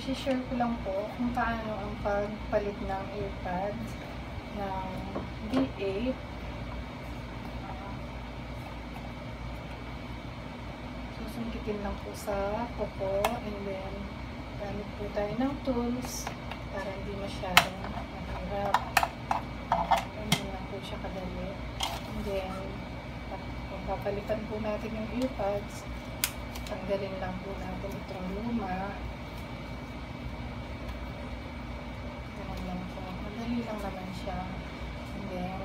i-share ko lang po kung paano ang pagpalit ng earpads ng V8 Ah, susungkitin lang po sa kuko and then gamit po tayo ng tools para hindi masyadong mahirap. Ganyan lang po siya kadali. And then kung papalitan po natin yung earpads. Tanggalin lang po natin itong luma ganun lang po madali lang naman siya. And then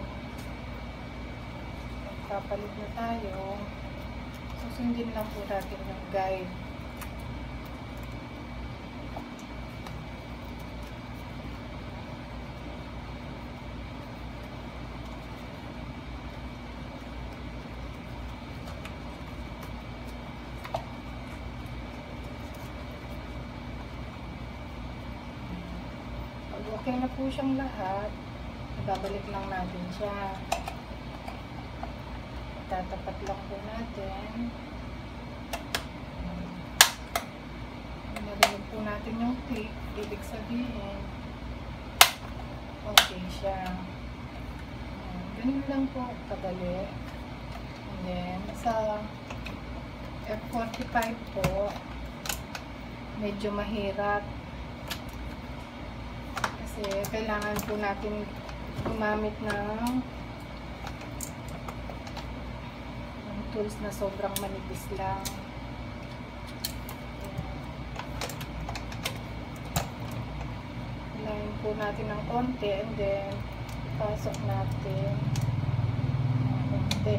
magpapalit na tayo. Susundin lang po natin yung guide. Okay na po siyang lahat, babalik lang natin siya. Tatapat lang po natin. Narinig po natin yung click. Ibig sabihin, okay siya. Ganun lang po kadali. And then, sa F45 po, medyo mahirap kasi kailangan po natin gumamit ng tools na sobrang manipis lang. Kailangan po natin ng konti and then pasok natin ng konti.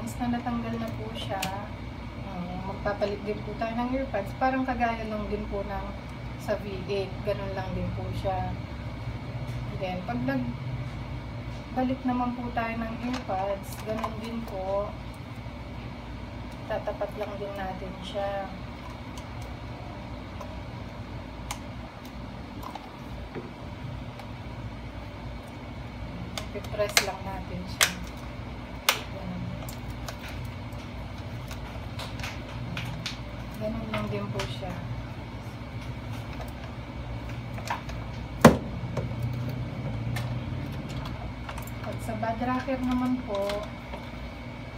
Once na natanggal na po siya, uh, magpapalit din po tayo ng earpads. Parang kagaya lang din po ng sa V8. Ganun lang din po siya. Then, pag nagbalik naman po tayo ng earpads, ganun din po. Tatapat lang din natin siya. I-press lang natin siya. Ganun. Ganun lang din po siya. Pag sa bad rocker naman po,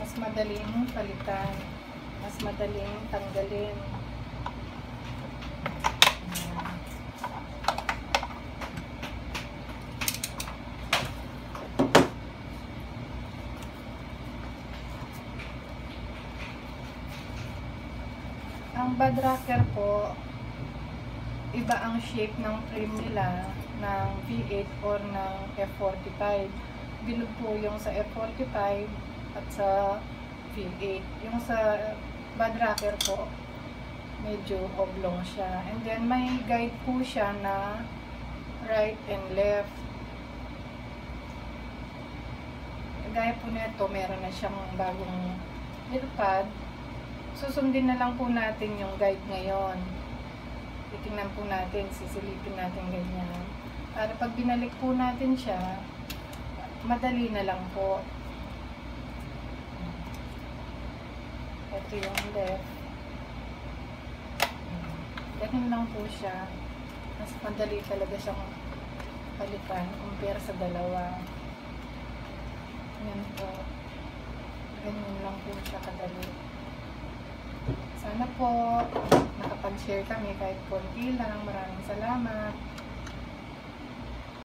mas madaling palitan. Mas madaling tanggalin. Ang bad rocker po, iba ang shape ng frame nila ng V8 or ng F45. Bilog po yung sa F45 at sa V8. Yung sa bad rocker po, medyo oblong siya. And then may guide po siya na right and left. Gaya po nito, meron na siyang bagong earpad susundin na lang po natin yung guide ngayon. Titingnan po natin, sisilipin natin ganyan. Para pag binalik po natin siya, madali na lang po. Ito yung left. Ganun lang po siya. Mas madali talaga siyang palitan compare sa dalawa. Yan po. Ganyan lang po siya kadali. Sana po nakapag-share kami kahit konti lang. Maraming salamat.